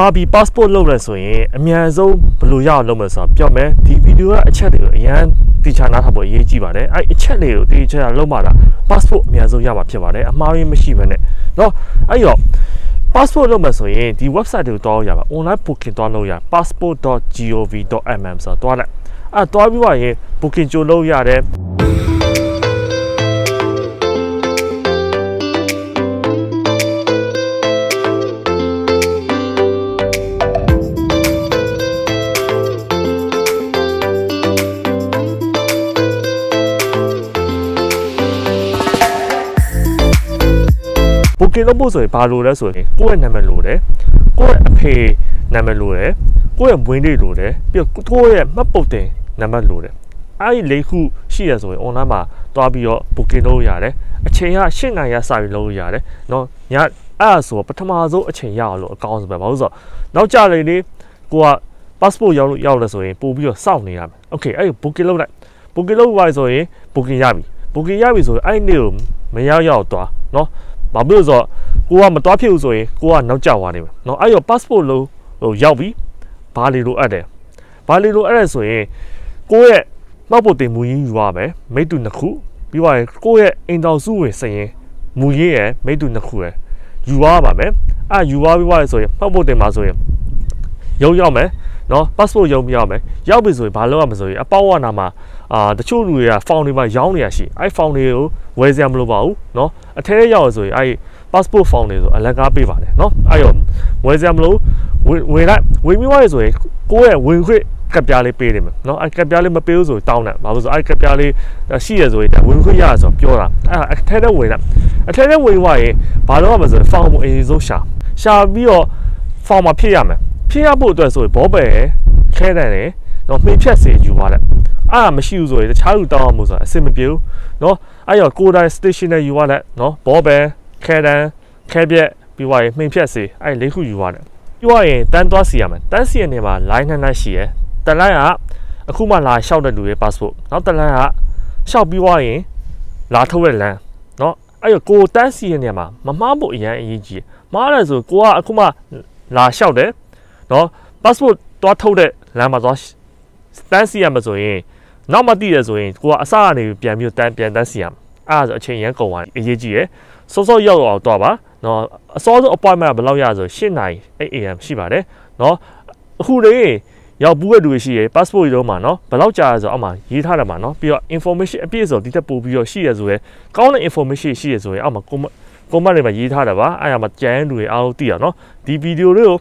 မာဘီ passport လုပ်လဲဆိုရင်အမြန်ဆုံးဘယ်လိုရအောင်လုပ်မလဲဆိုတော့ပြောမယ်ဒီဗီဒီယိုကအချက်တွေကိုအရန်တေချာနားထောင်ဖို့အရေးကြီးပါတယ်အဲ့အချက်တွေကိုတေချာလုပ်မှလာ passport အမြန်ဆုံးရမှာဖြစ်ပါတယ်အမှားရင်းမရှိဘဲနဲ့เนาะအဲ့တော့ passport လုပ်မယ်ဆိုရင်ဒီ website တွေကိုတောင်းရပါ online booking တောင်းလို့ရ passport.gov.mm ဆိုတော့တွားလိုက်အဲ့တွားပြီးတော့ရင် booking ကြိုလုပ်ရတယ် ကင်လုပ်ဖို့ဆိုရင်ဘာလို့လဲဆိုရင်ကိုယ့်ရဲ့နာမည်လိုတယ်ကိုယ့်ရဲ့အဖေနာမည်လိုတယ်ကိုယ့်ရဲ့မွေးနေ့လိုတယ်ပြီးတော့ကိုယ့်ရဲ့မှတ်ပုတ်တင်နာမည်လိုတယ်အဲ့ဒီလေးခုရှိရဆိုရင် online မှာတွားပြီးတော့ booking လုပ်ရတယ်အချိန်က၈နိုင်ရစာပြီးလုပ်ရတယ်เนาะညအဲ့ဒါဆိုပထမဆုံးအချိန်ရအောင်လို့အကောင်းဆုံးပဲဘာလို့ဆိုတော့နောက်ကြလေလေကိုက passport ရောက်လို့ရောက်လဲဆိုရင်ပို့ပြီးတော့စောင့်နေရမယ် okay အဲ့ booking လုပ်လိုက် booking လုပ်ပါဆိုရင် booking ရပြီ booking ရပြီဆိုရင်အဲ့နေ့ကိုမရောက်ရောက်သွားเนาะ ဘာဖြစ်လို့ဆိုတော့ကိုကမတွားဖြစ်ဘူးဆိုရင်ကိုကနောက်ကျသွားနေမယ်နော်အဲ့တော့ passport လို့ဟိုရောက်ပြီဘာလီလိုအပ်တယ်ဘာလီလိုအပ်တယ်ဆိုရင်ကိုရဲ့နောက်ပို့တင်မူရင်းယူရမယ်မိတူနှစ်ခုပြီးသွားရင်ကိုရဲ့အင်တောင်စုဝင်စရင်မူရင်းရယ်မိတူနှစ်ခုရယ်ယူရပါမယ်အဲ့ယူရပြီးသွားရင်ဆိုရင်မှတ်ဖို့တင်ပါဆိုရင်ရုံရောက်မယ် နော် passport ရုံးပြရမယ်ရောက်ပြီဆိုရင်ဘာလုပ်ရမလဲဆိုရင်အပေါက်ဝနာမှာအာတချို့လူတွေကဖောင်တွေမှာရောင်းနေရရှိအဲ့ဖောင်တွေကိုဝယ်စရာမလိုပါဘူးနော်အထဲရောက်ဆိုရင်အဲ့ passport ဖောင်တွေဆိုအလကားပေးပါတယ်နော်အဲ့ရောဝယ်စရာမလိုဝင်လိုက်ဝင်မိသွားရဆိုရင်ကိုယ့်ရဲ့ဝင်ခွင့်ကပ်ပြားလေးပေးတယ်မယ်နော်အဲ့ကပ်ပြားလေးမပေးဘူးဆိုတောင်းတယ်ဘာလို့ဆိုအဲ့ကပ်ပြားလေးရှိရဆိုရင်ဝင်ခွင့်ရဆိုပြောတာအဲ့အထဲထဲဝင်တာအထဲထဲဝင်သွားရင်ဘာလို့ရမလဲဆိုရင်ဖောင်ကိုအရင်ဆုံးရှာရှာပြီးတော့ဖောင်မှာဖြစ်ရမယ် ဖြည့်ရဖို့အတွက်ဆိုရင်ဘောပယ်ခဲတယ်လေနော်မှင်ဖြတ်စေယူသွားတယ်အဲ့ဒါမရှိဘူးဆိုရင်တခြားလူတောင်းအောင်မို့ဆိုတာအဆင်မပြေဘူးနော်အဲ့ရောကိုယ်တိုင် station နဲ့ယူသွားတယ်နော်ဘောပယ်ခဲတန်းခဲပြက်ပြီးသွားရင်မှင်ဖြတ်စေအဲ့လေးခုယူသွားတယ်ပြီးသွားရင်တန်းသွားစီရမယ်တန်းစီရနေမှာ line နှစ်နှစ်ရှိရယ်တလိုင်းကအခုမှလာလျှောက်တဲ့လူရဲ့ passport နောက်တလိုင်းကလျှောက်ပြီးသွားရင်လာထုတ်တဲ့လမ်းเนาะအဲ့တော့ကိုတန်းစီရနေမှာမမှားဖို့အရင်အရေးကြီးမှားတယ်ဆိုကိုကအခုမှလာလျှောက်တယ် နော် passport သွားထုတ်တဲ့လမ်းမှာသွားတန်းစီရမှာဆိုရင်နောက်မသိရဆိုရင်ကိုကအစကနေပြန်ပြီးတန်းပြန်တန်းစီရမှာအဲ့ဒါဆိုအချိန်ရန်ကုန်သွားအရေးကြီးရယ်စောစောရောက်အောင်သွားပါနော်အစောဆုံး appointment ကဘယ်လောက်ရဆို8:00 8am ရှိပါတယ်နော်အခုလေရောက်ဘူးတဲ့လူရှိရယ် passport တွေတော့မှာနော်ဘယ်လောက်ကြာရဆိုအမှရေးထားတယ်မှာနော်ပြီးတော့ information အပြည့်အစုံဒီတက်ပို့ပြီးတော့ရှိရဆိုရယ်ကောင်းတဲ့ information ရှိရဆိုရယ်အမှ comment comment တွေမှာရေးထားတယ်ပါအဲ့ဒါမှာကြမ်းလူတွေအားလုံးသိရအောင်နော်ဒီ video လေးကို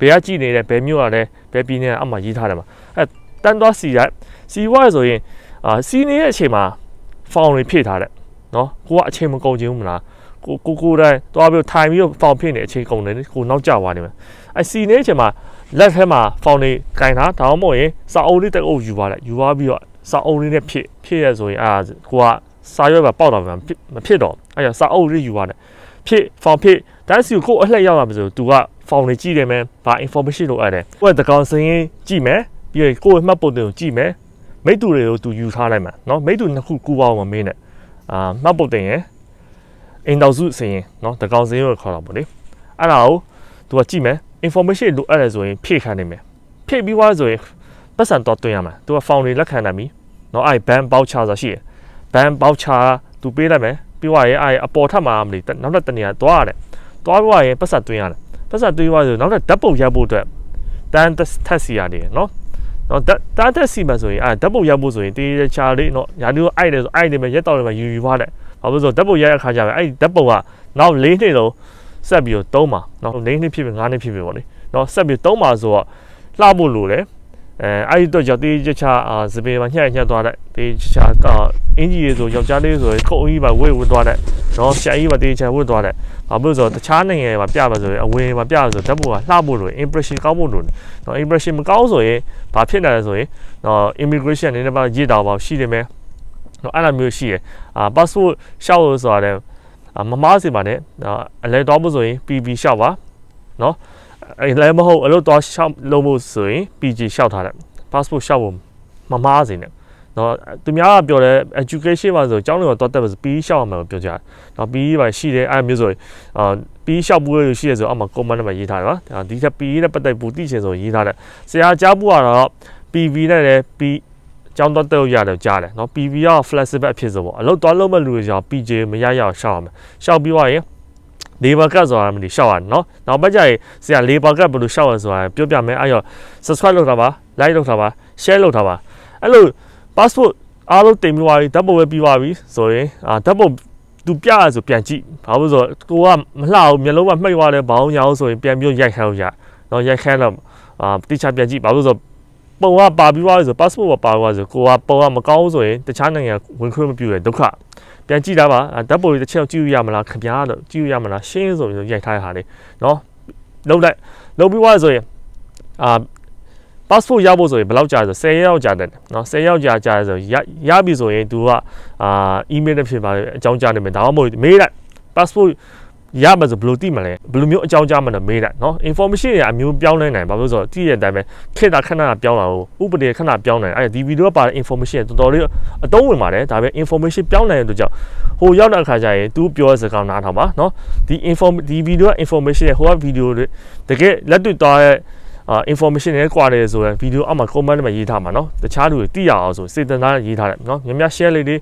ဘယ်ကကြည်နေလဲဘယ်မြို့ကလဲဘယ်ပြည်နယ်ကအမှရေးထားတယ်မှာအဲတန်းသွားစီရစီဝါဆိုရင်အာစီနေတဲ့အချိန်မှာဖောင်တွေဖြည့်ထားတယ်နော်ကိုကအချိန်မကုန်ခြင်းဘူးမလားကိုကိုကိုတိုင်းသွားပြီးထိုင်ပြီးတော့ဖောင်ဖြည့်နေအချိန်ကုန်တယ်ကိုနောက်ကျသွားနေမှာအဲစီနေတဲ့အချိန်မှာလက်ထဲမှာဖောင်တွေကင်ထားဒါမှမဟုတ်ရင်စာအုပ်လေးတစ်အုပ်ယူပါလိုက်ယူသွားပြီးတော့စာအုပ်လေးနဲ့ဖြည့်ဖြည့်ရဆိုရင်အာကိုကစာရွက်ပါပေါက်တော့မဖြစ်တော့အဲစာအုပ်လေးယူရတယ်ဖြည့်ဖောင်ဖြည့်တန်းစီကိုကိုအလှည့်ရောက်လာမှာဆိုသူက ဖောင်တွေကြည့်တယ်မယ်ဘာ information လိုအပ်တယ်ကိုယ့်ရဲ့တကောင်စင်းကြည့်မယ်ပြီးရင်ကိုယ့်ရဲ့မှတ်ပုံတင်ကိုကြည့်မယ်မိတူတွေကိုသူယူထားလိုက်မှာเนาะမိတူနှစ်ခုကူပေါင်းမမင်းနဲ့အာမှတ်ပုံတင်ရယ်အိမ်တော်စုစင်းเนาะတကောင်စင်းကိုခေါ်တာပေါ့လေအဲ့ဒါကိုသူကကြည့်မယ် information လိုအပ်တယ်ဆိုရင်ဖြည့်ခံနိုင်မယ်ဖြည့်ပြီးသွားဆိုရင်ပတ်စံတော့တွင်းရမှာသူက found တွေလက်ခံနိုင်ပြီเนาะအဲ့ ban voucher ဆိုရှိရယ် ban voucher သူပေးလိုက်မယ်ပြီးသွားရင်အဲ့အပေါ်ထပ်မှာမလို့နောက်တစ်တနေရာသွားရတယ်သွားပြီးရင်ပတ်စံတွင်းရတယ် ပတ်စံတွင်းသွားဆိုနောက်ထပ်ဓာတ်ပုံရိုက်ဖို့အတွက်တန်းတက်စီရတယ်နော်နော်တန်းတက်စီမှာဆိုရင်အဲဓာတ်ပုံရိုက်ဖို့ဆိုရင်တေးချာလေးနော်ညာလေးကိုအိုက်တယ်ဆိုအိုက်နေမယ်ရက်တော်တယ်မှာယူယူသွားတယ်ဘာလို့ဆိုဓာတ်ပုံရိုက်ရခါကြမယ်အဲ့ဓာတ်ပုံကနောက်၄နှစ်လုံးဆက်ပြီးတော့သုံးပါနော်၄နှစ်ဖြစ်ပြီ၅နှစ်ဖြစ်ပြီပေါ့လေနော်ဆက်ပြီးသုံးပါဆိုတော့လှဖို့လိုတယ် အဲအဲ့ဒီတော့ကြောင့်တေးချချာစပင်မှာညှက်ညှက်သွားတဲ့တေးချချာအင်ဂျီရေဆိုယောက်ျားလေးဆိုရင်ခုတ်အကြီးပါဝေ့ဝတ်သွားတဲ့နော်ရှာကြီးပါတေးချာဝတ်သွားတဲ့ဘာလို့ဆိုတော့တခြားနိုင်ငံတွေမှာပြပါဆိုရင်အဝင်မှာပြဆိုဓာတ်ပုံကလှဖို့လို့ impression ကောင်းဖို့လို့နော် impression မကောင်းဆိုရင်ဘာဖြစ်နေလဲဆိုရင်နော် immigration နည်းနည်းပါရစ်တာပါရှိတယ်မယ်နော်အဲ့လိုမျိုးရှိရအာ passport ရှောက်လို့ဆိုတာလည်းမမားစီပါနဲ့နော်အလဲတော့ဖို့ဆိုရင် PB ရှောက်ပါ နော်အဲလည်းမဟုတ်အလုပ်သွားရှောက်လုပ်ဖို့ဆိုရင် PG ရှောက်ထားတယ် passport ရှောက်ဖို့မမားစေနဲ့နော်သူများကပြောတယ် education ပါဆိုကျောင်းတွေမှာသွားတက်ပါဆို PE ရှောက်ရမယ်လို့ပြောကြတယ်။နော် PE ပါရှိတယ်အဲ့မျိုးဆိုရင်အာ PE ရှောက်ဘူးလို့ရှိရဆိုအမှ command နဲ့ရေးထားတယ်ပါ။ဒီထက် PE နဲ့ပတ်သက်ဘူးသိချင်ဆိုရေးထားတယ်။ဆရာကြားဘူးကတော့ PV နဲ့လည်း P ကျောင်းသွားတက်လို့ရတယ်ကြားတယ်နော် PV က flexible အဖြစ်ဆိုပေါ့အလုပ်သွားလုပ်မဲ့လူတွေကြောင့် PJ မရရအောင်ရှောက်ရမယ်။ရှောက်ပြီးတော့ရင် labor cut ဆိုတာမလို့ရှောက်ရတယ်เนาะနောက်ပတ်ကြရင်ဆရာ labor cut ဘယ်လိုရှောက်ရဆိုတာပြောပြမယ်အဲ့တော့ subscribe လုပ်တာပါ like လုပ်တာပါ share လုပ်တာပါအဲ့လို passport အားလုံးတင်ပြီးသွားပြီဓာတ်ပုံပဲပြီးသွားပြီဆိုရင်အာဓာတ်ပုံသူပြရဆိုပြန်ကြည့်ဘာလို့ဆိုကိုကမလှဘူးမျက်လုံးကမှိတ်သွားတယ်ဘောင်းညာဆိုရင်ပြန်ပြီးရိုက်ခိုင်းလို့ရတော့ရိုက်ခိုင်းတော့အာတိချပြန်ကြည့်ဘာလို့ဆို ပုံကပါပြီးသွားဆို passport ပါပါသွားဆိုကိုကပုံကမကောင်းဆိုရင်တခြားနိုင်ငံဝင်ခွင့်မပြုရဒုက္ခပြန်ကြည့်တာပါဓာတ်ပုံတွေတစ်ချက်ကြည့်ရမလားခင်ဗျားတော့ကြည့်ရမလားရှင်းဆိုပြီးရိုက်ထားရတာလေနော်လုံးလိုက်လုံးပြီးသွားဆိုရင်အာ passport ရဖို့ဆိုရင်ဘယ်လောက်ကြာလဲဆို10ရက်ကြာတယ်နော်10ရက်ကြာကြာဆိုရရပြီဆိုရင် तू ကအာ email နဲ့ဖြစ်ပါအကြောင်းကြားနေမယ်ဒါမှမဟုတ်မေးလိုက် passport ရမှာဆိုဘယ်လိုသိမလဲဘယ်လိုမျိုးအကြောင်းကြားမလဲမေးလိုက်နော် information တွေအမျိုးပြောင်းနေနိုင်ဘာလို့ဆိုတော့တည့်ရတဲ့အတိုင်းပဲခေတ်တာခဏပြောင်းလာလို့ဥပဒေခဏပြောင်းနိုင်အဲ့ဒီဗီဒီယိုကပါတဲ့ information တော်တော်လေးအသုံးဝင်ပါတယ်ဒါပဲ information ပြောင်းနိုင်တဲ့အတွက်ကြောင့်ဟိုရောက်တဲ့အခါကျရင် तू ပြောတဲ့စကားနားထောင်ပါနော်ဒီ inform ဒီဗီဒီယိုက information ဟိုကဗီဒီယိုတွေတကယ်လက်တွေ့သွားတဲ့အာ information တွေကွာတယ်ဆိုရင်ဗီဒီယိုအောက်မှာ comment မှာရေးထားမှာเนาะတခြားလူတွေသိရအောင်ဆိုစေတနာရေးထားတယ်เนาะများများ share လေးတွေ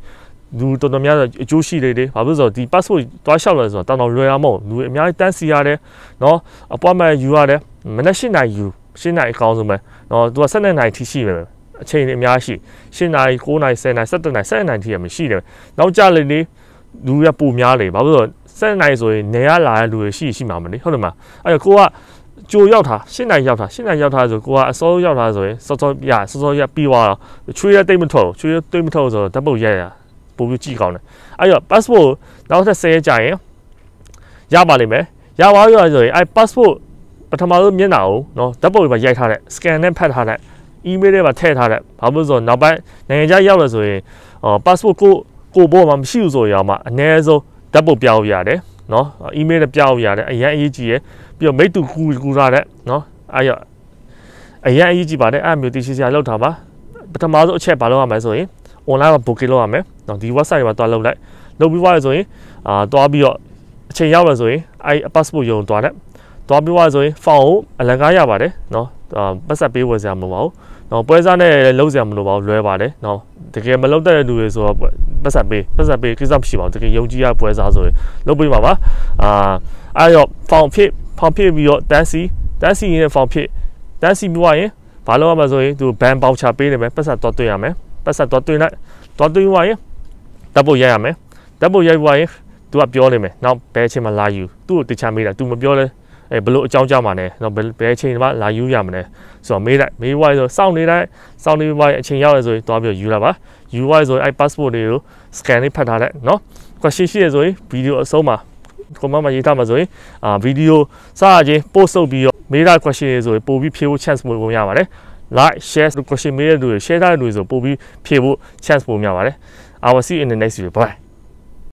လူတော်တော်များများအကျိုးရှိလေးတွေဘာလို့ဆိုတော့ဒီ passport တွားလျှောက်လဲဆိုတော့တောင်တောင်လွယ်ရမဟုတ်လူအများကြီးတန်းစီရတယ်เนาะ appointment ယူရတယ်မနေ့၈နိုင်ယူ၈နိုင်အကောင်းဆုံးပဲเนาะသူက7နိုင်ထိရှိမယ်အချိန်တွေအများရှိ၈နိုင်9နိုင်10နိုင်17နိုင်17နိုင်ထိရမရှိတယ်နောက်ကြလေလေလူရပူများလေဘာလို့ဆိုတော့7နိုင်ဆိုရင်နေရလာတဲ့လူတွေရှိရှိမှာမလေဟုတ်တယ်မအဲ့တော့ကိုကကြိုရောက်တာ၈နိုင်ရောက်တာ၈နိုင်ရောက်တာဆိုကိုကအစောရောက်တာဆိုရင်စောစောရစောစောရပြီးသွားတော့ချွေးရတိတ်မထွက်ချွေးရတိတ်မထွက်ဆိုတော့ဓာတ်ပုံရိုက်ရ ပို့ပြီးကြည့်ကောင်းတယ်အဲ့တော့ passport နောက်ထပ်10ရက်ကြာရင်ရပါလိမ့်မယ်ရပါရောဆိုရင်အဲ့ passport ပထမဆုံးမျက်နှာကိုနော်ဓာတ်ပုံတွေမှာရိုက်ထားတဲ့ scan နဲ့ဖတ်ထားတဲ့ email တွေမှာထည့်ထားတဲ့ဘာလို့ဆိုတော့နောက်ပိုင်းနိုင်ငံခြားရောက်လို့ဆိုရင်ဟော passport ကိုကိုဘောမှာမရှိဘူးဆိုရင်မှအနည်းဆုံးဓာတ်ပုံပြလို့ရတယ်နော် email နဲ့ပြလို့ရတယ်အရင်အရေးကြီးရယ်ပြီးတော့မိတူကူကူရတဲ့နော်အဲ့ရအရင်အရေးကြီးပါတယ်အဲ့မျိုးတည်ရှိစရာလောက်ထားပါပထမဆုံးအချက်ဘာလုပ်ရမလဲဆိုရင် online မှာ booking လုပ်ရမယ်နော်ဒီ website မှာတွားလုပ်လိုက်လုပ်ပြီးသွားရဆိုရင်အာတွားပြီးတော့အချိန်ရောက်လာဆိုရင်အဲ့ passport ရုံတွားတဲ့တွားပြီးသွားဆိုရင် form ကိုအလကားရပါတယ်နော်ပတ်ဆက်ပေးဝယ်စရာမလိုပါဘူးနော်ပွဲစားနဲ့လုံးစရာမလိုပါဘူးလွဲပါတယ်နော်တကယ်မလုံးတဲ့လူတွေဆိုတော့ပတ်ဆက်ပေးပတ်ဆက်ပေးကိစ္စမရှိပါဘူးတကယ်ယုံကြည်ရပွဲစားဆိုရင်လုပ်ပေးပါပါအာအဲ့တော့ form ဖြစ် form ဖြစ်ပြီးတော့တန်းစီတန်းစီရင် form ဖြစ်တန်းစီပြီးသွားရင်ဘာလုပ်ရမလဲဆိုရင်သူ ban voucher ပေးနေမယ်ပတ်ဆက်တော့တွေ့ရမယ် ပတ်ဆက်တော့တွေ့လိုက်တော့တွေ့သွားရင်တပ်ဖို့ရိုက်ရမယ်တပ်ဖို့ရိုက်သွားရင်သူကပြောနေမယ်နောက်ဘယ်အချိန်မှလာယူသူ့ကိုတခြားမေးတာ तू မပြောလဲအဲဘလို့အကြောင်းကြားမှာလဲတော့ဘယ်အချိန်မှလာယူရမလဲဆိုတော့မေးလိုက်မေးဝိုင်းဆိုစောင့်နေလိုက်စောင့်နေဝိုင်းအချိန်ရောက်ရဆိုရင်တွားပြီးယူလာပါယူဝိုင်းဆိုရင်အဲ passport တွေကို scan လေးဖတ်ထားလိုက်နော် question ရှိရဆိုရင်ဗီဒီယိုအဆုံးမှာ comment မှာရေးထားမှာဆိုရင်အာဗီဒီယိုစရချင်း post လုပ်ပြီးတော့မေးတာ question တွေဆိုရင်ပို့ပြီးဖြေဖို့ chance ပို့ရပါတယ် like share question မေးတဲ့လူတွေ share တဲ့လူတွေဆိုပို့ပြီးဖြေဖို့ chance ပိုများပါတယ် I will see you in the next video bye